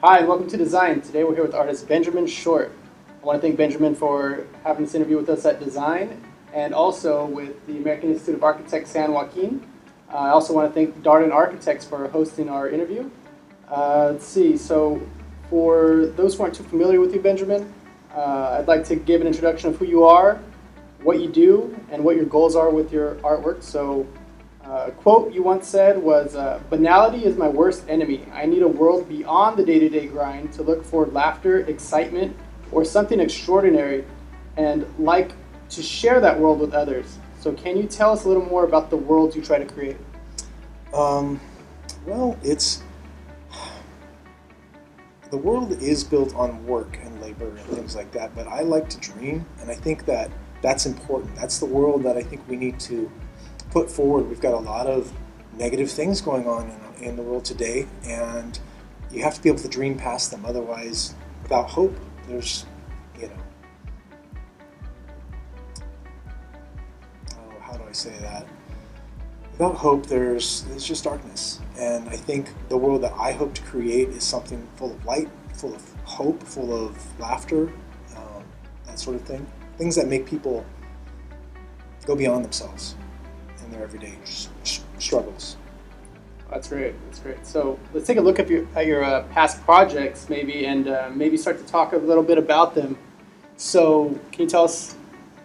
Hi, and welcome to Design. Today we're here with artist Benjamin Short. I want to thank Benjamin for having this interview with us at Design and also with the American Institute of Architects San Joaquin. Uh, I also want to thank Darden Architects for hosting our interview. Uh, let's see, so for those who aren't too familiar with you, Benjamin, uh, I'd like to give an introduction of who you are, what you do, and what your goals are with your artwork. So uh, a quote you once said was, uh, Banality is my worst enemy. I need a world beyond the day to day grind to look for laughter, excitement, or something extraordinary, and like to share that world with others. So, can you tell us a little more about the world you try to create? Um, well, it's the world is built on work and labor and things like that, but I like to dream, and I think that that's important. That's the world that I think we need to put forward. We've got a lot of negative things going on in, in the world today, and you have to be able to dream past them. Otherwise, without hope, there's, you know, oh, how do I say that? Without hope, there's there's just darkness, and I think the world that I hope to create is something full of light, full of hope, full of laughter, um, that sort of thing. Things that make people go beyond themselves in their everyday struggles. That's great. That's great. So let's take a look at your, at your uh, past projects, maybe, and uh, maybe start to talk a little bit about them. So, can you tell us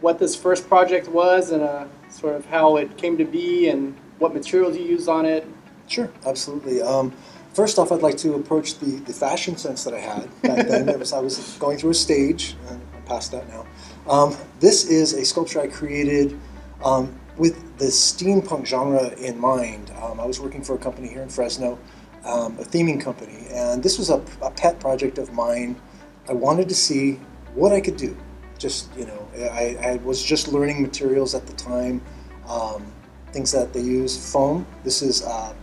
what this first project was and uh, sort of how it came to be and what materials you used on it? Sure, absolutely. Um, first off, I'd like to approach the, the fashion sense that I had back then. was, I was going through a stage, and I'm past that now. Um, this is a sculpture I created um, with the steampunk genre in mind, um, I was working for a company here in Fresno, um, a theming company, and this was a, a, pet project of mine. I wanted to see what I could do. Just, you know, I, I was just learning materials at the time, um, things that they use. Foam, this is uh,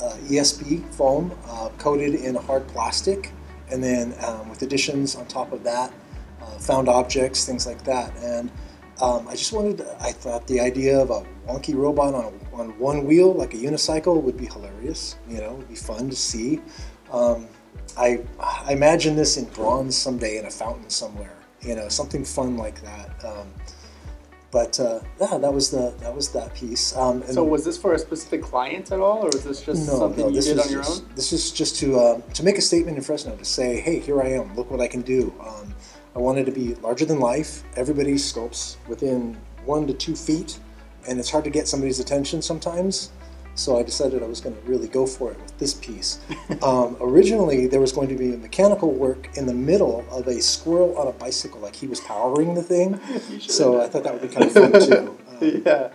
uh, ESB foam uh, coated in hard plastic, and then um, with additions on top of that, uh, found objects, things like that. And um, I just wanted, to, I thought the idea of a wonky robot on, a, on one wheel, like a unicycle, would be hilarious. You know, it would be fun to see. Um, I, I imagine this in bronze someday in a fountain somewhere. You know, something fun like that. Um, but uh, yeah, that was the that was that piece. Um, so was this for a specific client at all, or was this just no, something no, you did on your just, own? This is just to uh, to make a statement in Fresno to say, hey, here I am. Look what I can do. Um, I wanted to be larger than life. Everybody sculpts within one to two feet, and it's hard to get somebody's attention sometimes. So I decided I was going to really go for it with this piece. um, originally, there was going to be a mechanical work in the middle of a squirrel on a bicycle, like he was powering the thing. so I thought that would be kind of fun too. Um, yeah.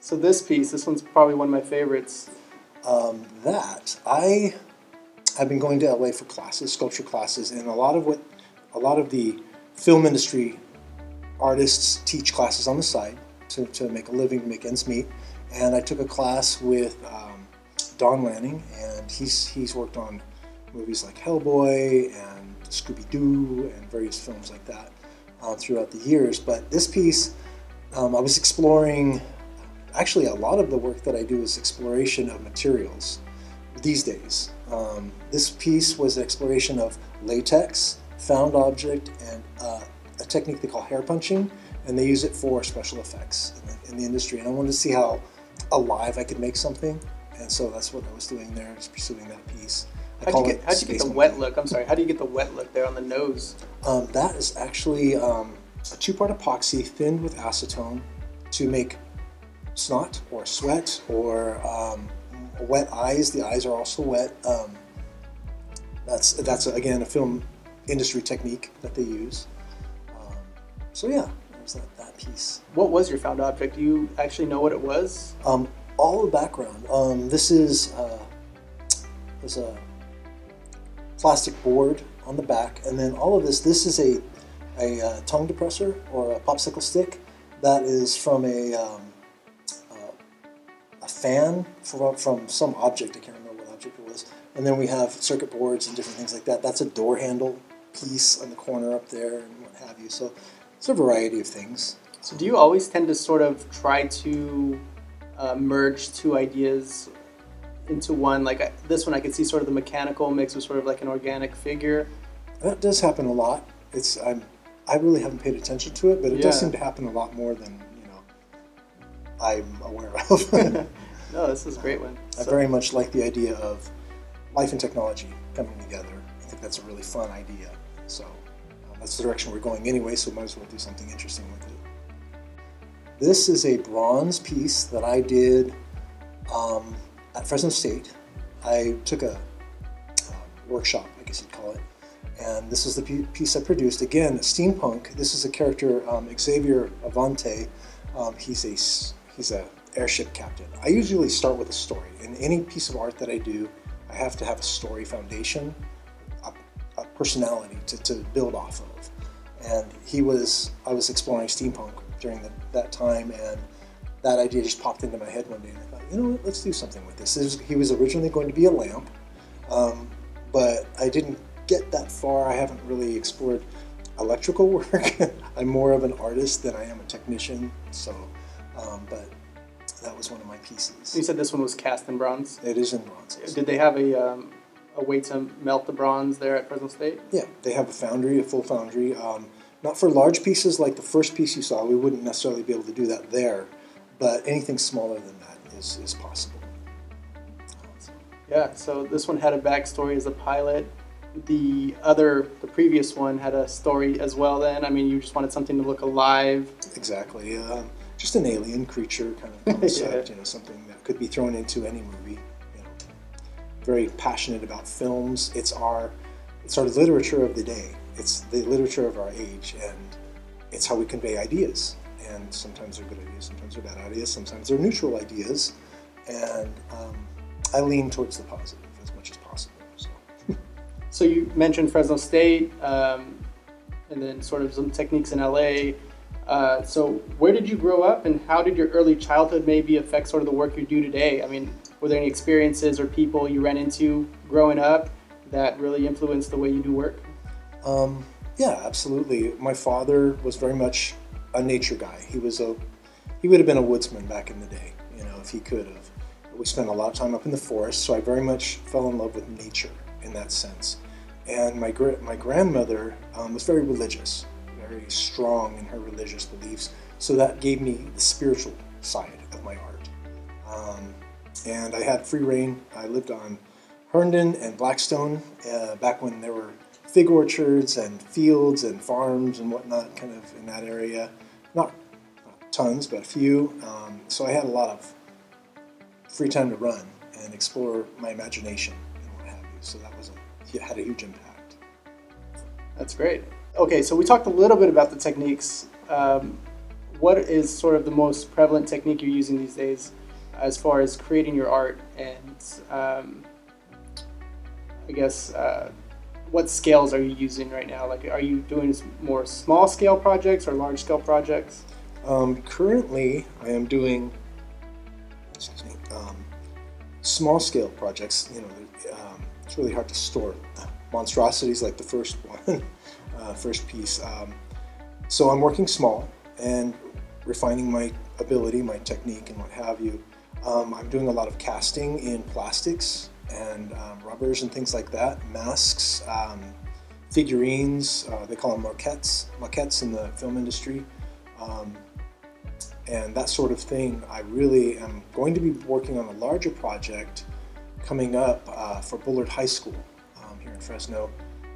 So this piece, this one's probably one of my favorites. Um, that I have been going to LA for classes, sculpture classes, and a lot of what a lot of the film industry artists teach classes on the side to, to make a living, make ends meet. And I took a class with um, Don Lanning, and he's, he's worked on movies like Hellboy and Scooby Doo and various films like that uh, throughout the years. But this piece, um, I was exploring, actually, a lot of the work that I do is exploration of materials these days. Um, this piece was an exploration of latex, found object and uh, a technique they call hair punching, and they use it for special effects in the, in the, industry. And I wanted to see how alive I could make something, and so that's what I was doing there, just pursuing that piece. I how'd you get, how'd you get the wet look? I'm sorry, how do you get the wet look there on the nose? Um, that is actually um, a two-part epoxy thinned with acetone to make snot or sweat or um, wet eyes. The eyes are also wet. Um, that's that's again a film industry technique that they use. Um, so yeah, there's that, that piece. What was your found object? Do you actually know what it was? Um, all the background. Um, this is uh, there's a plastic board on the back, and then all of this. This is a a uh, tongue depressor or a popsicle stick that is from a um, uh, a fan from, from some object. I can't remember what object it was. And then we have circuit boards and different things like that. That's a door handle piece on the corner up there and what have you. So it's a variety of things. So do you always tend to sort of try to uh, merge two ideas into one. Like I, this one, I could see sort of the mechanical mix with sort of like an organic figure. That does happen a lot. It's I'm I really haven't paid attention to it, but it Yeah. does seem to happen a lot more than you know I'm aware of. no, this is a great one. I So- very much like the idea of life and technology coming together. I think that's a really fun idea. So um, that's the direction we're going anyway, so might as well do something interesting with it. This is a bronze piece that I did um, at Fresno State. I took a um, workshop, I guess you'd call it, and this is the piece I produced. Again, steampunk. This is a character, um, Xavier Avante. Um, he's a he's a airship captain. I usually start with a story. In any piece of art that I do, I have to have a story foundation, personality to, to build off of. And he was I was exploring steampunk during the, that time, and that idea just popped into my head one day, and I thought, you know what, let's do something with this. This- he was originally going to be a lamp, um, but I didn't get that far. I haven't really explored electrical work. I'm more of an artist than I am a technician. So, um, but that was one of my pieces. You said this one was cast in bronze. It is in bronze. yes. Did they have a um, a way to melt the bronze there at Fresno State? Yeah, they have a foundry, a full foundry. Um, not for large pieces like the first piece you saw. We wouldn't necessarily be able to do that there, but anything smaller than that is, is possible. Yeah. So this one had a backstory as a pilot. The other, the previous one had a story as well. Then, I mean, you just wanted something to look alive. Exactly. Um, just an alien creature kind of concept, you know, something that could be thrown into any movie. Very passionate about films. It's our it's our literature of the day. It's the literature of our age, and it's how we convey ideas. And sometimes they're good ideas, sometimes they're bad ideas, sometimes they're neutral ideas. And um, I lean towards the positive as much as possible. So. So you mentioned Fresno State, um, and then sort of some techniques in LA. Uh, so where did you grow up, and how did your early childhood maybe affect sort of the work you do today? I mean, were there any experiences or people you ran into growing up that really influenced the way you do work? Um, yeah, absolutely. My father was very much a nature guy. He was a he would have been a woodsman back in the day, you know, if he could have. We spent a lot of time up in the forest, so I very much fell in love with nature in that sense. And my my grandmother um, was very religious, very strong in her religious beliefs, so that gave me the spiritual side of my art. Um, and I had free reign. I lived on Herndon and Blackstone uh, back when there were fig orchards and fields and farms and whatnot, kind of in that area. Not, tons, but a few. Um, so I had a lot of free time to run and explore my imagination and what have you. So that was a, had a huge impact. That's great. Okay, so we talked a little bit about the techniques. Um, what is sort of the most prevalent technique you're using these days as far as creating your art? And um, I guess uh, what scales are you using right now? Like, are you doing more small scale projects or large scale projects? Um, currently, I am doing excuse me, um, small scale projects. You know, um, it's really hard to store monstrosities like the first one, uh, first piece. Um, so I'm working small and refining my ability, my technique, and what have you. Um, I'm doing a lot of casting in plastics and um, rubbers and things like that, masks, um, figurines. Uh, they call them maquettes, maquettes in the film industry. Um, and that sort of thing. I really am going to be working on a larger project coming up uh, for Bullard High School um, here in Fresno.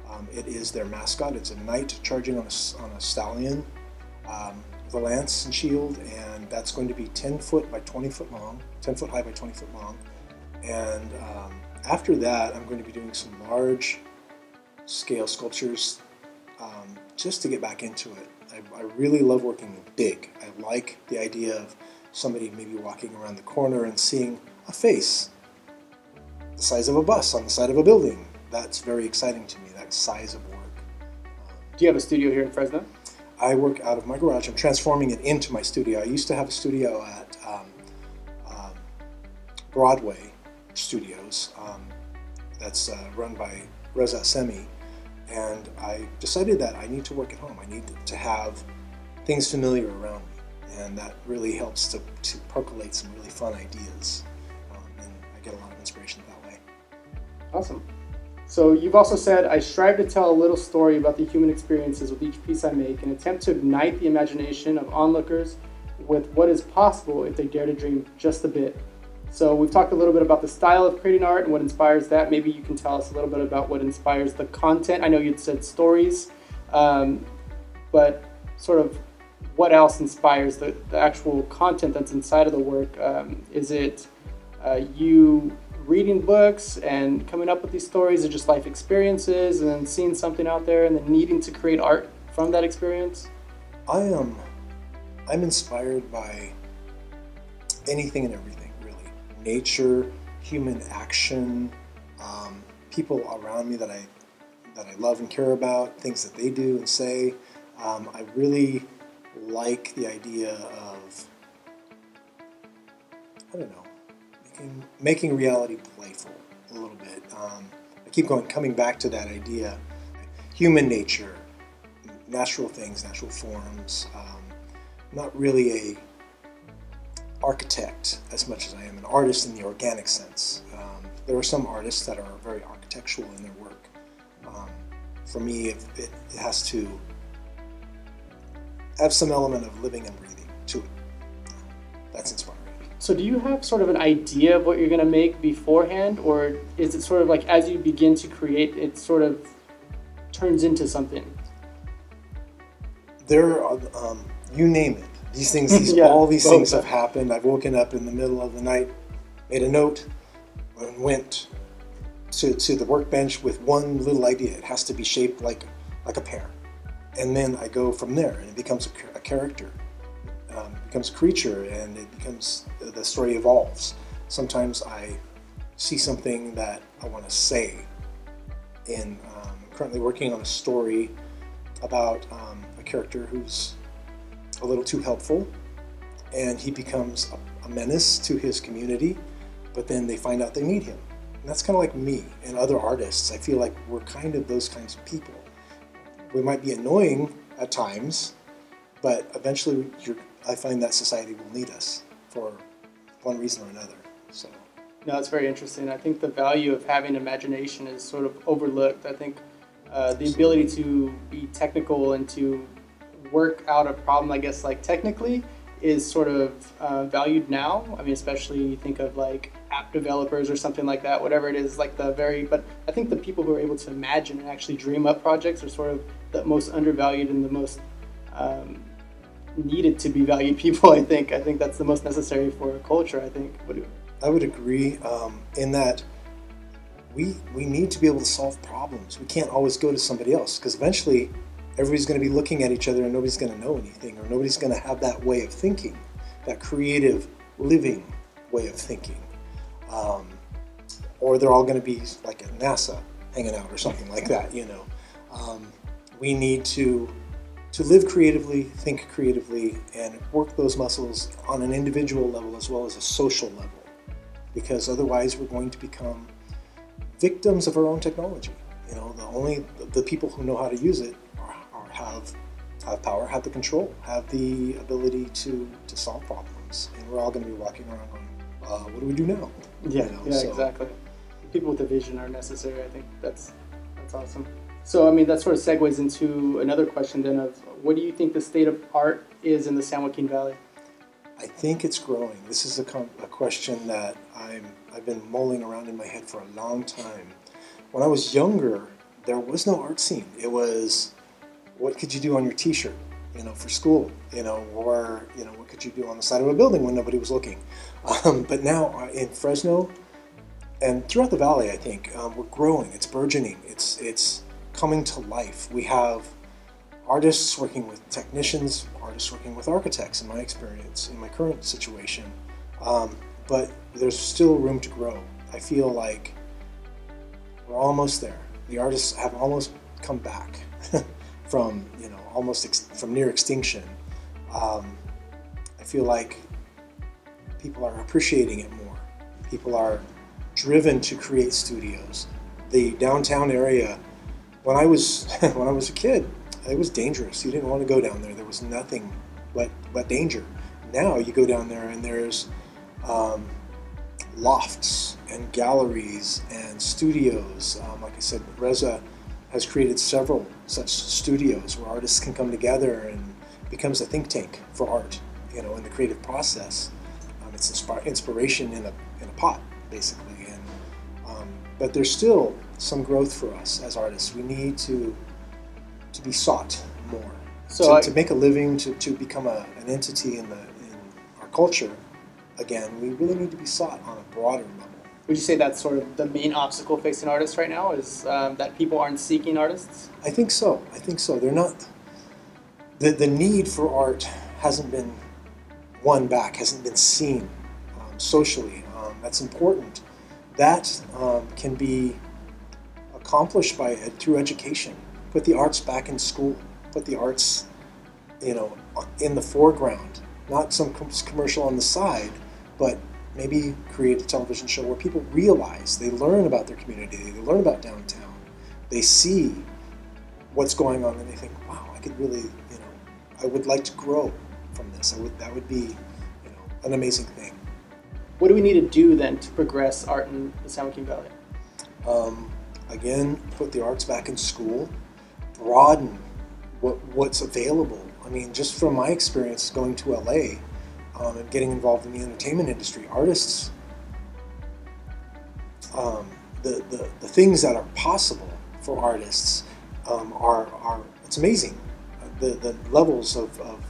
Um, it is their mascot. It's a knight charging on a, on a stallion with a lance and shield, and that's going to be 10 foot by 20 foot long, 10 foot high by 20 foot long. And um, after that, I'm going to be doing some large scale sculptures um, just to get back into it. I, I really love working big. I like the idea of somebody maybe walking around the corner and seeing a face the size of a bus on the side of a building. That's very exciting to me, that size of work. Do you have a studio here in Fresno? I work out of my garage. I'm transforming it into my studio. I used to have a studio at um, um, Broadway Studios um, that's uh, run by Reza Assemi. And I decided that I need to work at home. I need to have things familiar around me. And that really helps to, to percolate some really fun ideas. Um, and I get a lot of inspiration that way. Awesome. So you've also said, I strive to tell a little story about the human experiences with each piece I make and attempt to ignite the imagination of onlookers with what is possible if they dare to dream just a bit. So we've talked a little bit about the style of creating art and what inspires that. Maybe you can tell us a little bit about what inspires the content. I know you'd said stories, um, but sort of what else inspires the, the actual content that's inside of the work? Um, is it uh, you reading books and coming up with these stories, or just life experiences and seeing something out there and then needing to create art from that experience? I am. I'm inspired by anything and everything really. nature, human action, um, people around me that I that I love and care about, things that they do and say. Um, I really like the idea of I don't know making reality playful a little bit. Um, I keep going coming back to that idea, human nature, natural things, natural forms. Um, not really a architect as much as I am an artist in the organic sense. Um, there are some artists that are very architectural in their work. Um, for me, it, it, it, has to have some element of living and breathing to it. That's inspiring. So, do you have sort of an idea of what you're going to make beforehand, or is it sort of like as you begin to create, it sort of turns into something? There are, um, you name it these things, these, yeah, all these things have happened. I've woken up in the middle of the night, made a note, and went to, to the workbench with one little idea. It has to be shaped like like a pear, and then I go from there, and it becomes a, a character, um, becomes a creature, and it becomes the story evolves. Sometimes I see something that I want to say. In um, currently working on a story about um, a character who's a little too helpful, and he becomes a, a menace to his community, but then they find out they need him. And that's kind of like me and other artists. I feel like we're kind of those kinds of people. We might be annoying at times, but eventually I find that society will need us for one reason or another. So. No, it's very interesting. I think the value of having imagination is sort of overlooked. I think uh, the ability to be technical and to work out a problem, I guess, like technically, is sort of uh, valued now. I mean, especially you think of like app developers or something like that, whatever it is, like the very, but I think the people who are able to imagine and actually dream up projects are sort of the most undervalued and the most um, needed to be valued people, I think. I think that's the most necessary for a culture, I think. I would agree um, in that we, we need to be able to solve problems. We can't always go to somebody else because eventually everybody's going to be looking at each other and nobody's going to know anything or nobody's going to have that way of thinking, that creative, living way of thinking. Um, or they're all going to be like at NASA hanging out or something like that, you know. Um, we need to to live creatively, think creatively, and work those muscles on an individual level as well as a social level, because otherwise we're going to become victims of our own technology. You know, the only the people who know how to use it have have power, have the control, have the ability to to solve problems, and we're all going to be walking around going, uh, "What do we do now?" Yeah, you know, yeah, so. exactly. People with a vision are necessary. I think that's that's awesome. So, I mean, that sort of segues into another question then of what do you think the state of art is in the San Joaquin Valley? I think it's growing. This is a, a question that I'm I've been mulling around in my head for a long time. When I was younger, there was no art scene. It was what could you do on your T-shirt, you know, for school, you know, or you know, what could you do on the side of a building when nobody was looking? Um, but now uh, in Fresno and throughout the valley, I think um, we're growing. It's burgeoning. It's it's coming to life. We have artists working with technicians, artists working with architects. In my experience, in my current situation, um, but there's still room to grow. I feel like we're almost there. The artists have almost come back. from you know almost from near extinction. Um, I feel like people are appreciating it more. People are driven to create studios. The downtown area, when I was when I was a kid, it was dangerous. You didn't want to go down there. There was nothing but but danger. Now you go down there and there's um, lofts and galleries and studios. Um, like I said, Reza has created several such studios where artists can come together and becomes a think tank for art, you know, in the creative process. Um, it's inspi- inspiration in a, in a pot, basically. And, um, but there's still some growth for us as artists. We need to, to be sought more. So to, I- to make a living, to, to become a, an entity in, the, in our culture, again, we really need to be sought on a broader level. Would you say that's sort of the main obstacle facing artists right now? Is um, that people aren't seeking artists? I think so. I think so. They're not. The, the need for art hasn't been won back, hasn't been seen um, socially. Um, that's important. That um, can be accomplished by it through education. Put the arts back in school. Put the arts, you know, in the foreground. Not some commercial on the side, but maybe create a television show where people realize they learn about their community, they learn about downtown, they see what's going on, and they think, "Wow, I could really, you know, I would like to grow from this. I would that would be, you know, an amazing thing." What do we need to do then to progress art in the San Joaquin Valley? Um, again, put the arts back in school, broaden what, what's available. I mean, just from my experience going to LA um, and getting involved in the entertainment industry, artists, um, the, the, the things that are possible for artists um, are, are, it's amazing. The, the levels of, of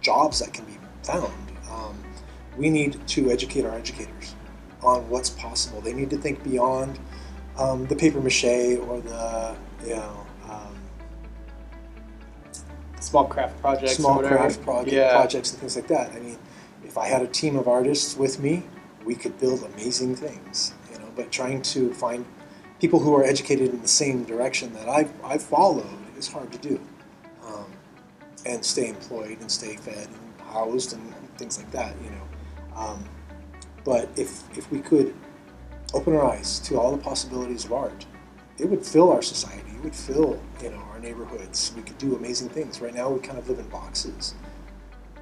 jobs that can be found. Um, we need to educate our educators on what's possible. They need to think beyond um, the paper mache or the you know um, Small craft projects, small craft project, yeah. projects and things like that. I mean, if I had a team of artists with me, we could build amazing things. You know, but trying to find people who are educated in the same direction that I've, I've followed is hard to do, um, and stay employed and stay fed and housed and things like that. You know, um, but if if we could open our eyes to all the possibilities of art, it would fill our society. It would fill, you know, our neighborhoods. We could do amazing things. Right now, we kind of live in boxes.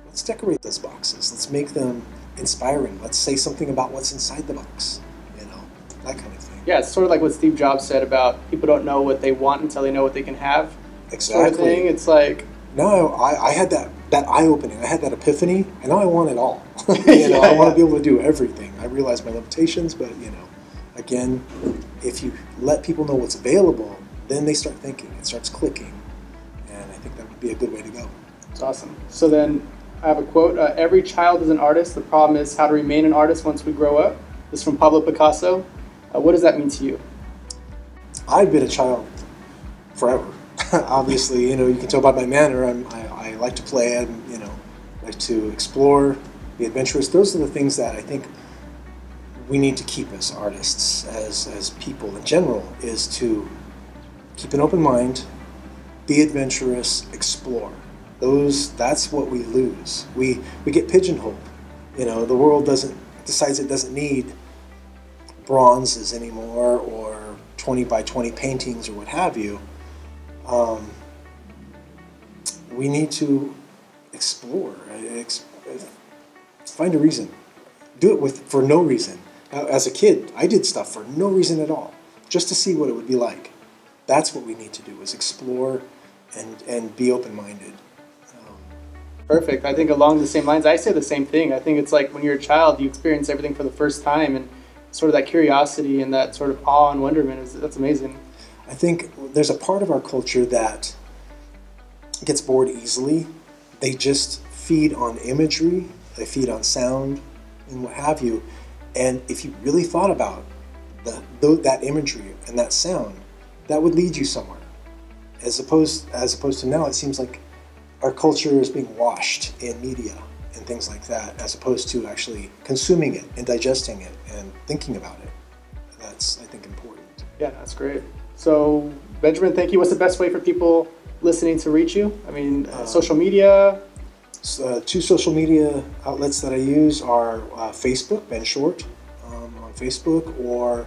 Let's decorate those boxes. Let's make them inspiring. Let's say something about what's inside the box. You know, that kind of thing. Yeah, it's sort of like what Steve Jobs said about people don't know what they want until they know what they can have. Sort of thing. Exactly. It's like No, I, I had that that eye opening. I had that epiphany, and now I want it all. you Yeah, know, I want yeah. to be able to do everything. I realize my limitations, but you know, again, if you let people know what's available, then they start thinking. It starts clicking, and I think that would be a good way to go. it's awesome. So then I have a quote: uh, "Every child is an artist. The problem is how to remain an artist once we grow up." This is from Pablo Picasso. Uh, what does that mean to you? I've been a child forever. Obviously, you know, you can tell by my manner. I'm, I, I like to play. and you know, like to explore, be adventurous. Those are the things that I think we need to keep as artists, as as people in general, is to keep an open mind, be adventurous, explore. Those that's what we lose. We we get pigeonholed. You know, the world doesn't decides it doesn't need bronzes anymore or 20 by 20 paintings or what have you. Um, we need to explore, ex- find a reason, do it with for no reason. Uh, As a kid, I did stuff for no reason at all, just to see what it would be like. That's what we need to do: is explore and and be open-minded. Um, Perfect. I think along the same lines, I say the same thing. I think it's like when you're a child, you experience everything for the first time, and sort of that curiosity and that sort of awe and wonderment is that's amazing. I think there's a part of our culture that gets bored easily. They just feed on imagery, they feed on sound, and what have you. And if you really thought about the, that imagery and that sound, that would lead you somewhere. As opposed, as opposed to now, it seems like our culture is being washed in media and things like that, as opposed to actually consuming it and digesting it and thinking about it. That's, I think, important. Yeah, that's great. So, Benjamin, thank you. What's the best way for people listening to reach you? I mean, uh, Um, social media. So, uh, two social media outlets that I use are uh, Facebook, Ben Short, um, on Facebook, or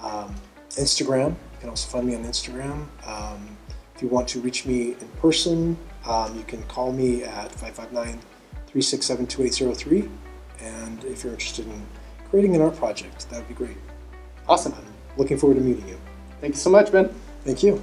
um, Instagram. You can also find me on Instagram. Um, if you want to reach me in person, um, you can call me at 559 367 2803. And if you're interested in creating an art project, that would be great. Awesome. Looking forward to meeting you. Thank you so much, Ben. Thank you.